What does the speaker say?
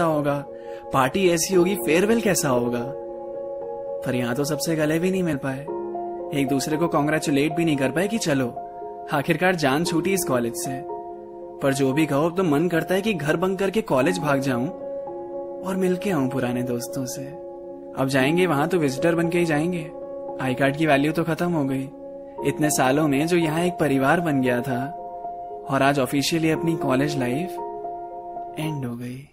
होगा? पार्टी ऐसी होगी फेयरवेल कैसा होगा? पर यहाँ तो सबसे गले भी नहीं मिल पाए। एक दूसरे को कॉन्ग्रेचुलेट भी नहीं कर पाए कि चलो, आखिरकार जान छूटी इस कॉलेज से। पर जो भी कहो तो मन करता है कि घर बंद करके कॉलेज भाग जाऊँ और मिलके आऊँ पुराने दोस्तों से। अब जाएँगे वहाँ तो विजिटर बन के ही जाएँगे। आई कार्ड की वैल्यू तो खत्म हो गई। इतने सालों में जो यहाँ एक परिवार बन गया था, और आज ऑफिशियली अपनी कॉलेज लाइफ एंड हो गई।